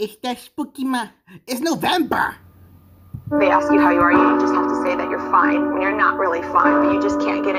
It's the spooky month. It's November. They ask you how you are, you just have to say that you're fine when you're not really fine, but you just can't get in.